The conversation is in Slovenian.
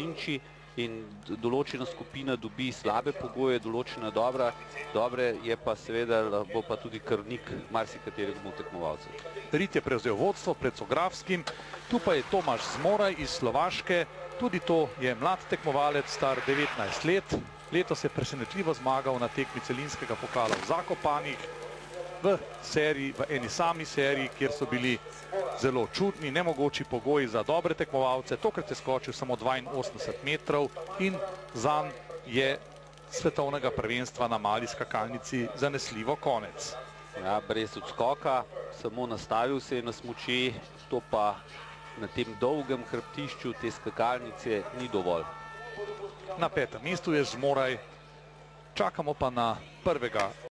Tinči in določena skupina dobi slabe pogoje, določena dobra, dobre je pa seveda, bo pa tudi krvnik marsikateremu tekmovalcu. Rit je prevzel vodstvo pred Sografskim, tu pa je Tomaš Zmoraj iz Slovaške, tudi to je mlad tekmovalec, star 19 let. Letos je presenetljivo zmagal na tekmi celinskega pokala v Zakopanih, v seriji, v eni sami seriji, kjer so bili zelo čudni, nemogoči pogoji za dobre tekmovalce. Tokrat je skočil samo 82 metrov in zan je svetovnega prvenstva na mali skakalnici zanesljivo konec. Ja, brez odskoka, samo nastavil se je na smuči, to pa na tem dolgem hrbtišču te skakalnice ni dovolj. Na petem mestu je Zmoraj, čakamo pa na prvega